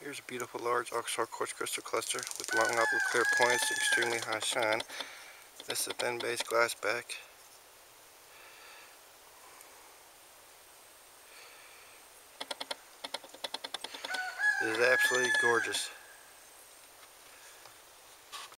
Here's a beautiful large Arkansas quartz crystal cluster with long opal clear points and extremely high shine. This is a thin base glass back. It is absolutely gorgeous.